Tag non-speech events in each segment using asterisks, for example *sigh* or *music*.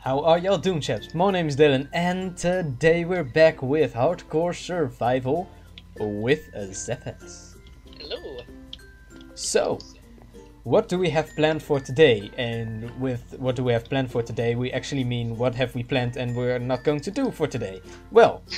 How are y'all doing chaps? My name is Dylan and today we're back with Hardcore Survival with a Zephez. Hello. So, what do we have planned for today? And with what do we have planned for today, we actually mean what have we planned and we're not going to do for today. Well, *laughs*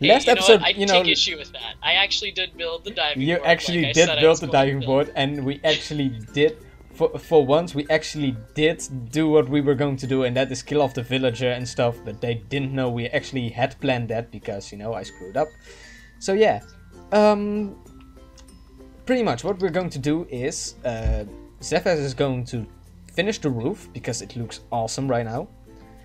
Hey, last you know episode, what? I you know, take issue with that. I actually did build the diving you board. actually like did build the diving build. board and we actually did for, for once we actually did do what we were going to do and that is kill off the villager and stuff but they didn't know we actually had planned that because you know I screwed up. So yeah um pretty much what we're going to do is uh Zephez is going to finish the roof because it looks awesome right now.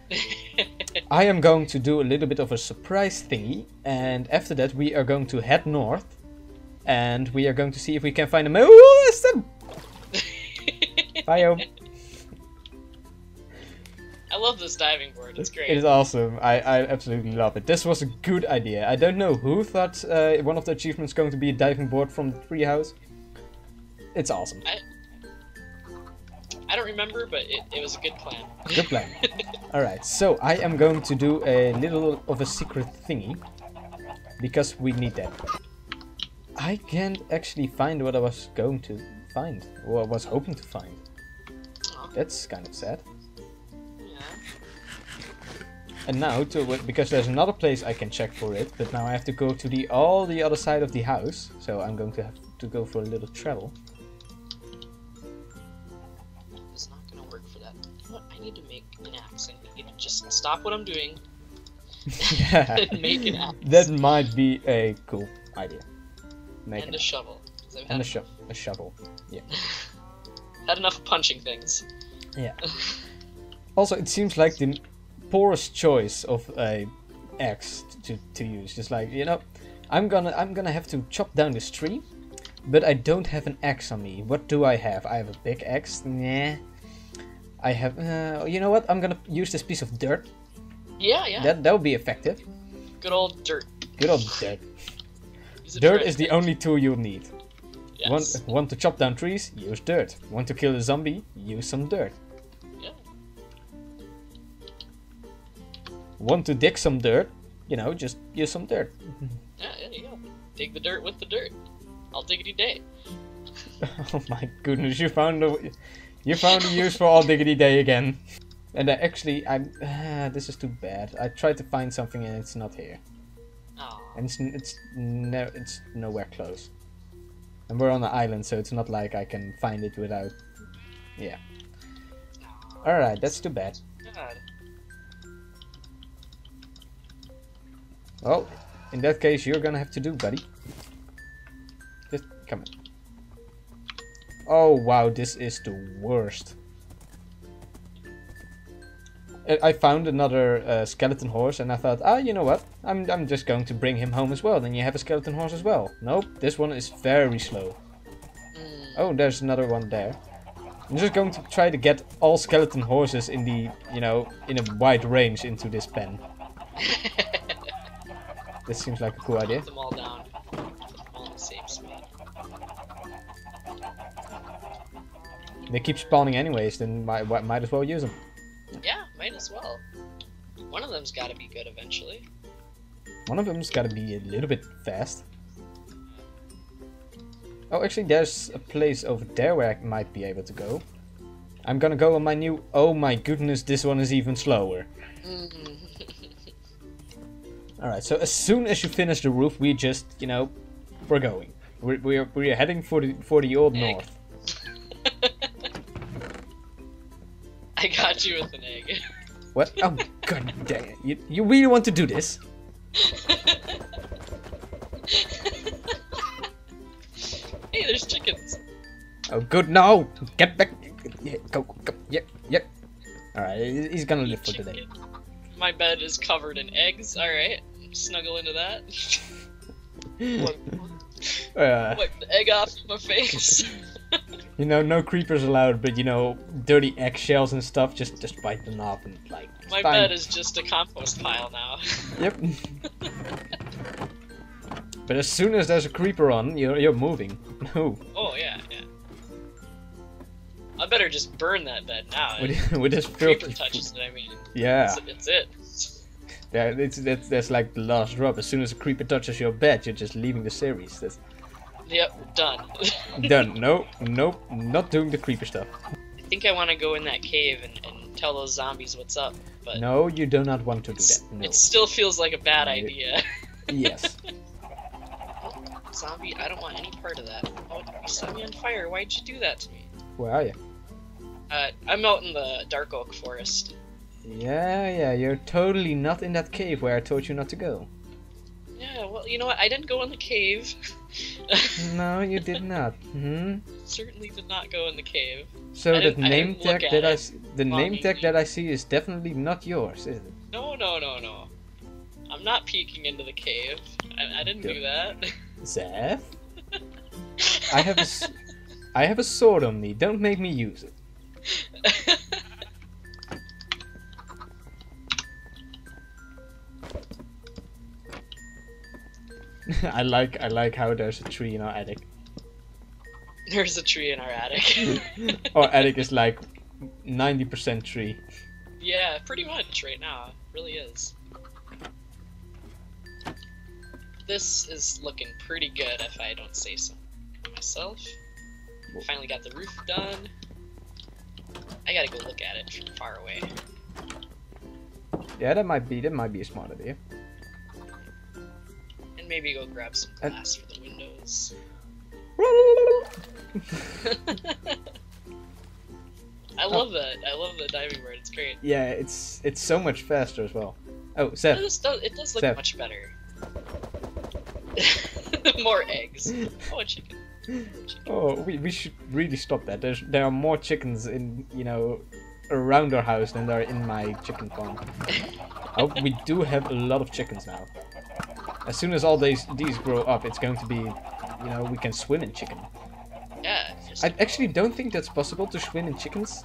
*laughs* I am going to do a little bit of a surprise thingy, and after that we are going to head north, and we are going to see if we can find a mo- Ooh, it's. *laughs* I love this diving board. It's great. It is awesome. I, I absolutely love it. This was a good idea. I don't know who thought uh, one of the achievements going to be a diving board from the treehouse. It's awesome. I don't remember, but it, it was a good plan. Good plan. *laughs* Alright, so I am going to do a little of a secret thingy. Because we need that. I can't actually find what I was going to find. Or I was hoping to find. That's kind of sad. yeah. And now, to because there's another place I can check for it, but now I have to go to the all the other side of the house. So I'm going to have to go for a little travel. It's not gonna work for that. You know what? I need to make an axe. I need to just stop what I'm doing *laughs* *laughs* and make an axe. that might be a cool idea. Make and an a shovel. 'cause I've and a, sho a shovel. *laughs* had enough punching things. Yeah. *laughs* Also, it seems like the poorest choice of a axe to, to use. Just like you know, I'm gonna I'm gonna have to chop down this tree, but I don't have an axe on me. What do I have? I have a big axe. Nah. I have. Uh, you know what? I'm gonna use this piece of dirt. Yeah, yeah. That that would be effective. Good old dirt. Good old dirt. *laughs* Dirt is the only tool you'll need. Yes. Want want to chop down trees? Use dirt. Want to kill a zombie? Use some dirt. Yeah. Want to dig some dirt? You know, just use some dirt. *laughs* Yeah, there you go. Dig the dirt with the dirt. I'll diggity day. *laughs* Oh my goodness, you found a you found a use for all diggity day again. And I actually, I'm. Uh, this is too bad. I tried to find something and it's not here, Aw. and it's it's no it's nowhere close. And we're on an island, so it's not like I can find it without. Yeah. All right, that's too bad. Well, in that case, you're gonna have to do, buddy. Just come in. Oh wow, this is the worst. I- I found another uh, skeleton horse, and I thought, ah, you know what? I'm I'm just going to bring him home as well. Then you have a skeleton horse as well. Nope, this one is very slow. Mm. Oh, there's another one there. I'm just going to try to get all skeleton horses in the, you know, in a wide range into this pen. *laughs* This seems like a cool idea. Put them all down. All the same spot. They keep spawning anyways, then might, might as well use them. Yeah, might as well. One of them's got to be good eventually. One of them's gotta be a little bit fast. Oh, actually, there's a place over there where I might be able to go. I'm gonna go on my new. Oh my goodness, this one is even slower. *laughs* Alright, so as soon as you finish the roof, we just, you know, we're going. We're, we're, we're heading for the, for the old Egg. north. *laughs* I got you with an egg. *laughs* What? Oh, god dang it. You, you really want to do this? hey, there's chickens. Oh, good. No! Get back! Yeah, go, go. Yep, yep. Alright, he's gonna live for today. My bed is covered in eggs. All right, snuggle into that. *laughs* wipe, Uh, the egg off my face. *laughs* you know, no creepers allowed, but you know, dirty eggshells and stuff, just just wipe them off and like. my fine. bed is just a compost pile now. *laughs* Yep. but as soon as there's a creeper on, you're you're moving. *laughs* No. oh yeah, yeah. I better just burn that bed now. With, with this Creeper touches it. I mean, Yeah, it's it. yeah it's, that's, that's like the last drop. As soon as a creeper touches your bed, you're just leaving the series. That's Yep, done. *laughs* done. Nope, nope, not doing the creeper stuff. I think I want to go in that cave and, and tell those zombies what's up, but No, you do not want to do that. No. it still feels like a bad idea. *laughs* Yes. Zombie, I don't want any part of that. Oh, you set me on fire. Why'd you do that to me? Where are you? Uh, I'm out in the Dark Oak Forest. Yeah, yeah, you're totally not in that cave where I told you not to go. Yeah, well, you know what? I didn't go in the cave. *laughs* *laughs* No, you did not. Hmm. Certainly did not go in the cave. So I the name tag that I the name tag that I see is definitely not yours, is it? No, no, no, no. I'm not peeking into the cave. I, I didn't do that. Zeph? *laughs* I have a I have a sword on me. Don't make me use it. *laughs* *laughs* I like I like how there's a tree in our attic. There's a tree in our attic. *laughs* Our attic is *laughs* like 90% tree. yeah, pretty much right now. It really is. This is looking pretty good if I don't say so myself. Finally got the roof done. I gotta go look at it from far away. Yeah, that might be that might be a smart idea. And maybe go grab some uh, glass for the windows. *laughs* I love that. I love the diving board. It's great. yeah, it's it's so much faster as well. Oh, Zeph. This does, it does look Seth. much better. *laughs* More eggs. *laughs* Oh, chicken. chicken. Oh, we, we should really stop that. There's there are more chickens in you know around our house than there are in my chicken farm. oh, we do have a lot of chickens now. As soon as all these these grow up, it's going to be, you know, we can swim in chicken. Yeah, just, I actually don't think that's possible to swim in chickens.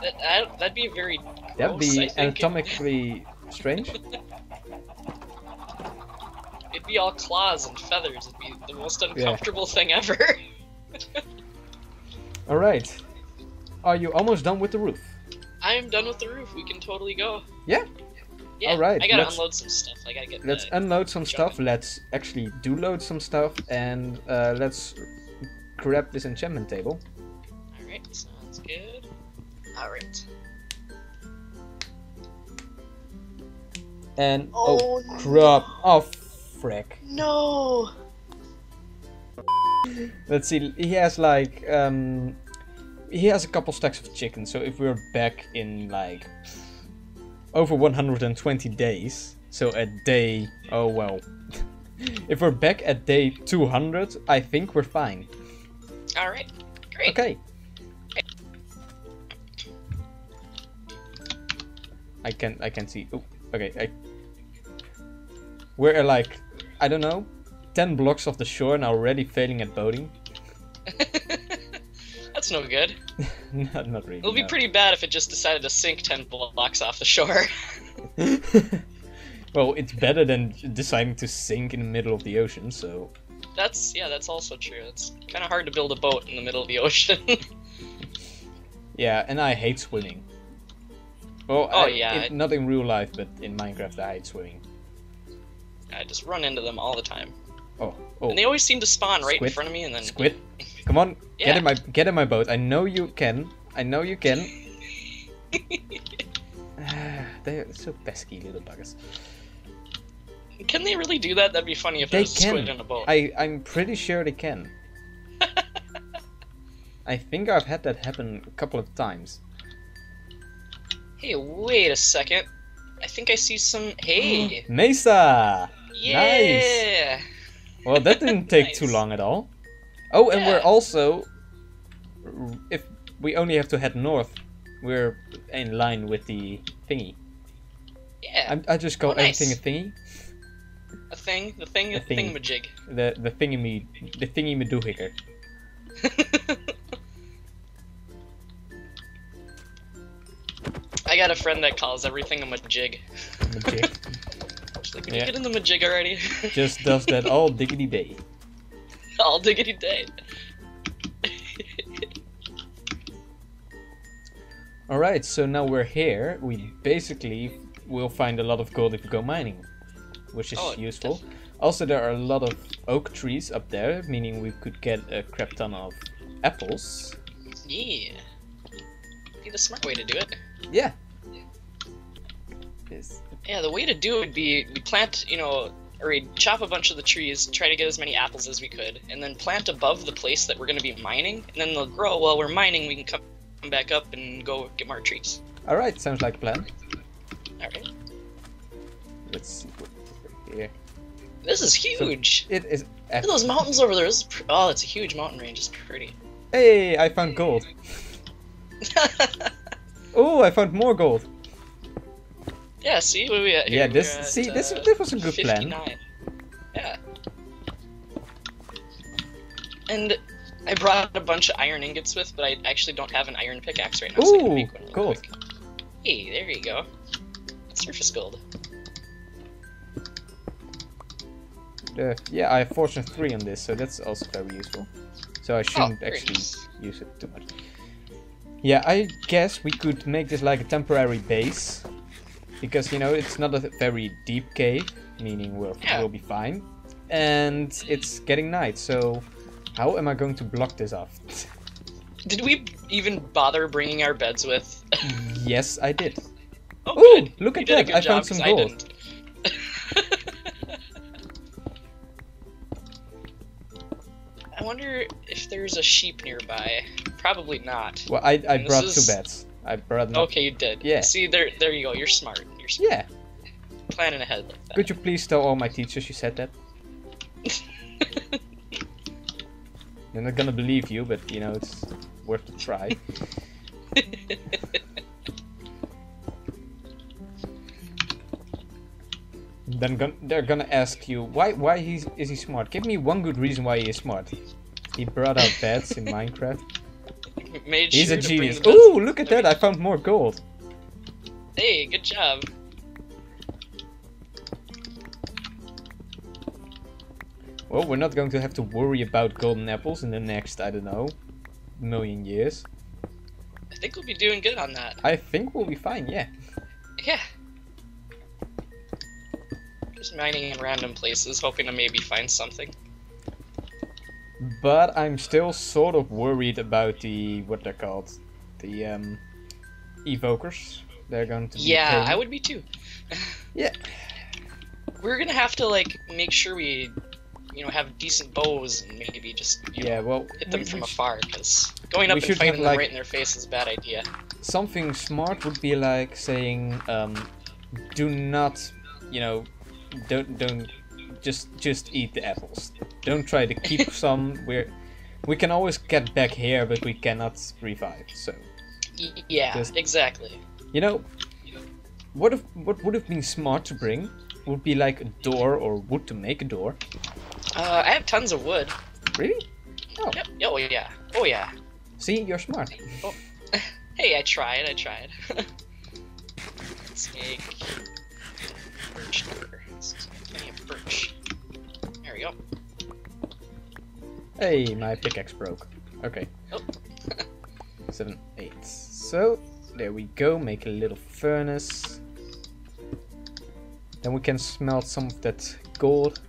that, that, that'd be very. That'd be I anatomically strange. *laughs* It'd be all claws and feathers. It'd be the most uncomfortable thing ever. *laughs* All right. Are you almost done with the roof? I am done with the roof. We can totally go. Yeah? Yeah. Alright, I gotta let's- unload some stuff. I gotta get. Let's the, unload some stuff. Let's actually do load some stuff, and uh, let's grab this enchantment table. Alright, sounds good. Alright. And Oh, crap! Oh frick! No! Let's see. He has like um, he has a couple stacks of chicken. So if we're back in like over 120 days, so at day oh well, *laughs* if we're back at day 200, I think we're fine. Alright, great. Okay. I can I can see. Oh, okay. I we're uh, like I don't know, ten blocks off the shore and already failing at boating. That's no good. *laughs* not not really. It'll be no. pretty bad if it just decided to sink 10 blocks off the shore. *laughs* well, it's better than deciding to sink in the middle of the ocean. So That's, yeah, that's also true. It's kind of hard to build a boat in the middle of the ocean. *laughs* yeah, and I hate swimming. Well, Oh, I- yeah, it- not in real life, but in Minecraft, I hate swimming. I just run into them all the time. Oh, oh. And they always seem to spawn right Squid? in front of me and then. Squid, come on, get in my get in my boat. I know you can. I know you can. *sighs* They're so pesky little buggers. Can they really do that? That'd be funny if They was a squid in a boat. I I'm pretty sure they can. *laughs* I think I've had that happen a couple of times. Hey, wait a second. I think I see some. Hey! *gasps* Mesa. yeah! Well, that didn't *laughs* take too long at all. Oh, and we're also, if we only have to head north, we're in line with the thingy. Yeah, I, I just call Oh, nice. everything a thingy. a thing, the thing, A the thing. thingamajig. The the thingy me the thingy me doohicker. *laughs* I got a friend that calls everything a majig. Majig. *laughs* Like, "Can Yeah. you get in the majig already?" Just does that all *laughs* diggity day. All diggity day. Alright, so now we're here. We basically will find a lot of gold if we go mining, which is Oh, useful. Also, there are a lot of oak trees up there, meaning we could get a crap ton of apples. Yeah. Be the smart way to do it. Yeah. Yeah, the way to do it would be we plant, you know, or we'd chop a bunch of the trees, try to get as many apples as we could, and then plant above the place that we're going to be mining, and then they'll grow while we're mining. We can come back up and go get more trees. Alright, sounds like a plan. All right. Let's see what is here. This is huge. It is. Look at those mountains over there. This is pr- oh, it's a huge mountain range. It's pretty. Hey, I found gold. *laughs* Oh, I found more gold. Yeah. See where we at? Here? Yeah, this. at, See, this. uh, This was a good plan. Yeah. And I brought a bunch of iron ingots with, but I actually don't have an iron pickaxe right now, so I can make one real gold. quick. Hey, there you go. Surface gold. Uh, yeah, I have fortune three on this, so that's also very useful. So I shouldn't very actually nice. use it too much. Yeah, I guess we could make this like a temporary base, because you know it's not a very deep cave, meaning we'll Yeah. we'll be fine, and it's getting night. So how am I going to block this off? Did we even bother bringing our beds with? *laughs* yes, I did. Oh, Ooh, good. look at a that, I found some gold. *laughs* I wonder if there's a sheep nearby. Probably not. Well, I I brought is- two beds. I brought. Okay, you did. Yeah. See, there, there you go. You're smart. You're smart. Yeah. planning ahead like that. Could you please tell all my teachers you said that? *laughs* They're not gonna believe you, but you know it's worth a try. *laughs* then gon- they're gonna ask you why why he's is he smart? Give me one good reason why he is smart. He brought out beds in *laughs* Minecraft. *laughs* Made He's sure a genius. Ooh, look at that! I found more gold. Hey, good job. Well, we're not going to have to worry about golden apples in the next, I don't know, million years. I think we'll be doing good on that. I think we'll be fine, yeah. Yeah. Just mining in random places, hoping to maybe find something. But I'm still sort of worried about the what they're called, the um, evokers. They're going to be. Yeah, pain. I would be too. *laughs* Yeah. We're gonna have to like make sure we, you know, have decent bows and maybe just you Yeah, know, well, hit them we- from we afar because going up and should have, fighting them like- right in their face is a bad idea. something smart would be like saying, um, do not, you know, don't don't just just eat the apples. Don't try to keep *laughs* some. We're we can always get back here, but we cannot revive. So yeah, Just- exactly. you know, what if what would have been smart to bring would be like a door or wood to make a door. Uh, I have tons of wood. Really? Oh, Yep. Oh yeah. Oh yeah. see, you're smart. *laughs* Hey, I tried. I tried. *laughs* Let's make birch birch. There we go. Hey, my pickaxe broke. Okay. Oh. *laughs* Seven, eight. So, there we go. Make a little furnace. Then we can smelt some of that gold.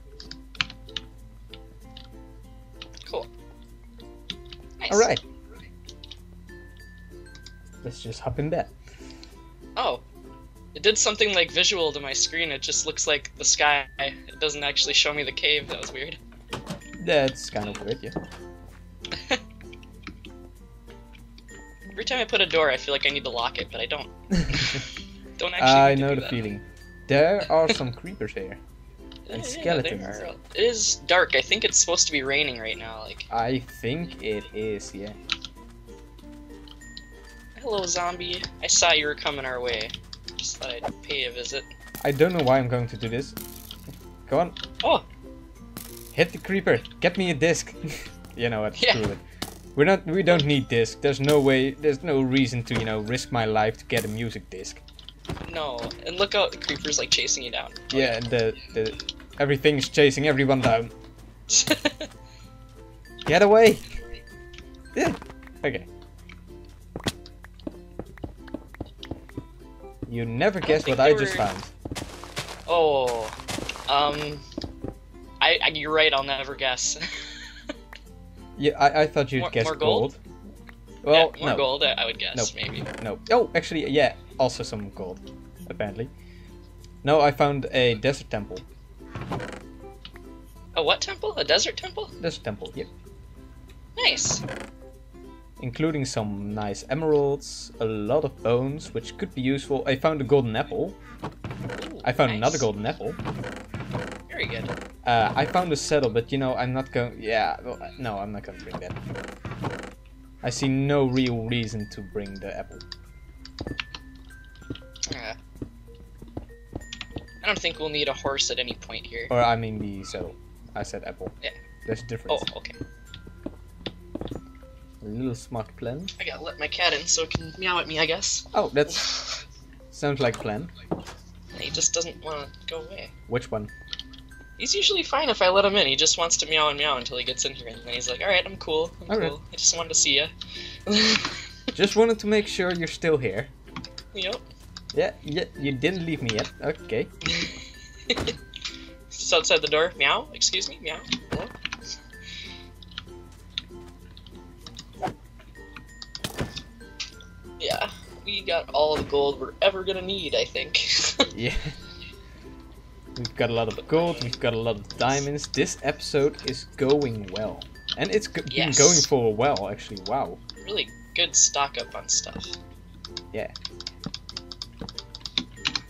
Cool. Nice. Alright. Let's just hop in bed. It did something like visual to my screen. It just looks like the sky. It doesn't actually show me the cave. That was weird. That's kind of weird, yeah. *laughs* Every time I put a door, I feel like I need to lock it, but I don't. *laughs* Don't actually. I know the that. feeling. There are some creepers here. *laughs* And yeah, skeletons. are- It is dark. I think it's supposed to be raining right now. Like, I think it is, yeah. hello, zombie. I saw you were coming our way. Just I'd pay a visit. I don't know why I'm going to do this. Go on. Oh, Hit the creeper. Get me a disc. *laughs* you know what? Yeah. Screw it. We're not. We don't need disc. There's no way. There's no reason to you know risk my life to get a music disc. no. And look out, the creeper's like chasing you down. Yeah. The the everything's chasing everyone down. *laughs* Get away. Yeah. Okay. You never guess what I just were- found. Oh, um, I, I you're right. I'll never guess. *laughs* Yeah, I, I thought you'd More- guess more gold? Well, yeah, more no. gold. I I would guess Nope. maybe. No. Oh, actually, yeah, also some gold, apparently. No, I found a desert temple. A what temple? A desert temple? Desert temple, yep. Nice. Including some nice emeralds, a lot of bones, which could be useful. I found a golden apple. Ooh, I found nice. another golden apple. Very good. Uh, I found a saddle, but you know, I'm not going. Yeah, well, no, I'm not going to bring that. I see no real reason to bring the apple. Uh, I don't think we'll need a horse at any point here. Or, I mean, the saddle. I said apple. Yeah. There's a difference. Oh, okay. A little smart plan. I gotta let my cat in so it can meow at me, I guess. Oh, that's. *laughs* Sounds like plan. he just doesn't want to go away. Which one? He's usually fine if I let him in. He just wants to meow and meow until he gets in here, and then he's like, "All right, I'm cool. I'm All right. cool. I just wanted to see you." *laughs* Just wanted to make sure you're still here. yep. Yeah, yeah, you didn't leave me yet. Okay. *laughs* Just outside the door. Meow. Excuse me. Meow. Hello? We got all the gold we're ever gonna need. I think. *laughs* Yeah. We've got a lot of gold, we've got a lot of diamonds. This episode is going well. And it's go- Yes. been going for a while, actually. Wow. really good stock up on stuff. Yeah.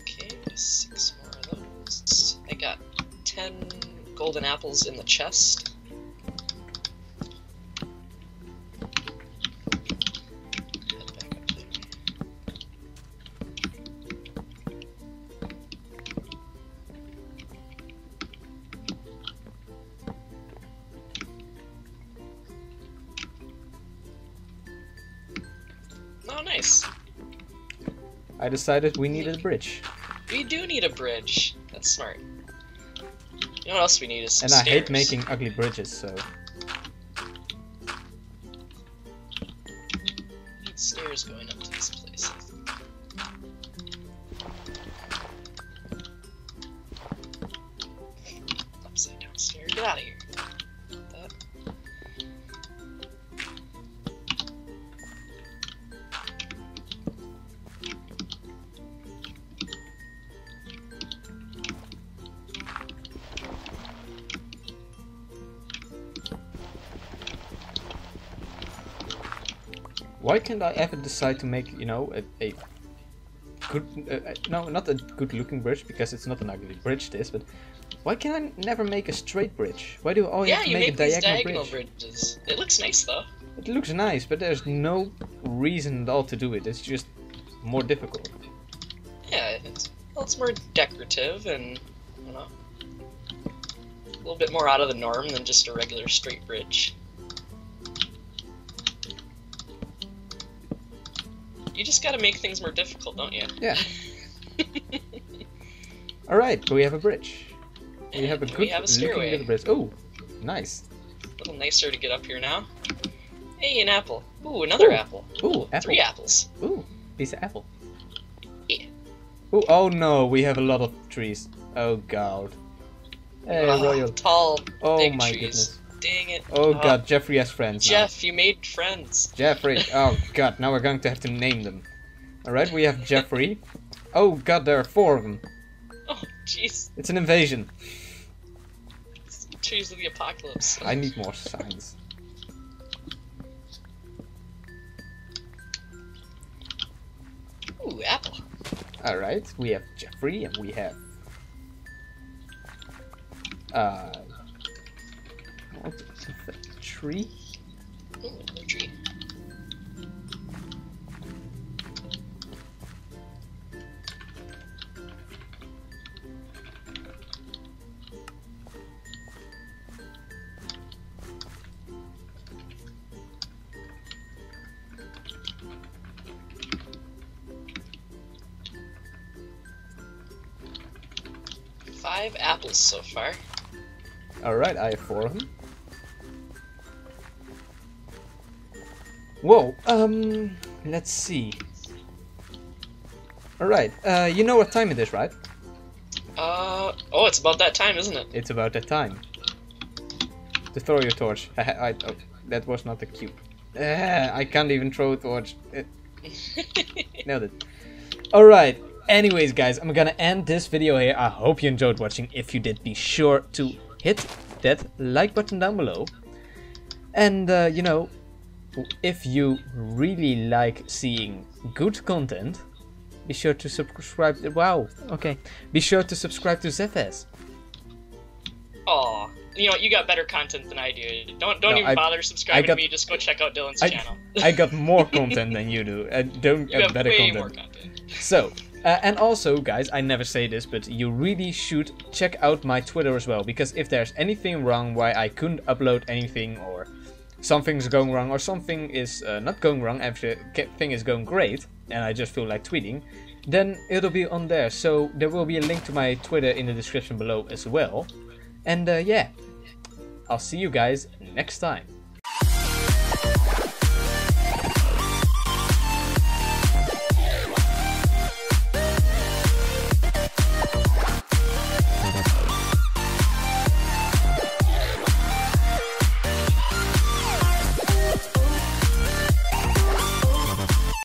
Okay, six more of those. I got ten golden apples in the chest. Decided we needed a bridge. We do need a bridge. That's smart. You know what else we need is And I hate making ugly bridges, so. Need stairs going up to this place. Upside down stair. Get out of here. Why can't I ever decide to make, you know, a, a good. Uh, uh, no, not a good looking bridge, because it's not an ugly bridge, this, but. Why can I never make a straight bridge? Why do I always yeah, have to make, make, a diagonal, diagonal bridge? bridges. It looks nice though. It looks nice, but there's no reason at all to do it. It's just more difficult. Yeah, it's well, it's more decorative and you know a little bit more out of the norm than just a regular straight bridge. You just gotta make things more difficult, don't you? Yeah. *laughs* All right, we have a bridge. We have a good we have a stairway. little bridge. Oh, nice. A little nicer to get up here now. Hey, an apple. Ooh, another Ooh, apple. Ooh, apple. Three apples. Ooh, piece of apple. Yeah. Ooh, oh no, we have a lot of trees. Oh god. Hey, Ah, Royal. Tall, Oh my trees. goodness. Dang it. Oh Ah, god, Jeffrey has friends now. Jeff, you made friends. Jeffrey. *laughs* Oh god, now we're going to have to name them. Alright, we have Jeffrey. Oh god, there are four of them. Oh, jeez. It's an invasion. Trees of the apocalypse. I need more signs. Ooh, apple. Alright, we have Jeffrey and we have. Uh. What is that tree? Ooh, another tree. Five apples so far. Alright, I have four of them. Whoa, um, let's see. Alright, uh, you know what time it is, right? Uh, oh, it's about that time, isn't it? It's about that time. To throw your torch. *laughs* I, I, oh, that was not a cue. Uh, I can't even throw a torch. It, *laughs* nailed it. Alright, anyways guys, I'm gonna end this video here. I hope you enjoyed watching. If you did, be sure to hit that like button down below. And, uh, you know, if you really like seeing good content, be sure to subscribe. Wow, okay. Be sure to subscribe to Zephez. Aw, you know? You got better content than I do. Don't don't No, even I- bother subscribing got- to me. Just go check out Dylan's I, channel. I got *laughs* more content than you do. I don't you have have better way content. more content. So, uh, and also, guys, I never say this, but you really should check out my Twitter as well, because if there's anything wrong why I couldn't upload anything, or something's going wrong, or something is uh, not going wrong, everything is going great, and I just feel like tweeting, then it'll be on there. So there will be a link to my Twitter in the description below as well. And uh, yeah, I'll see you guys next time.